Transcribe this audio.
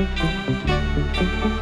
Música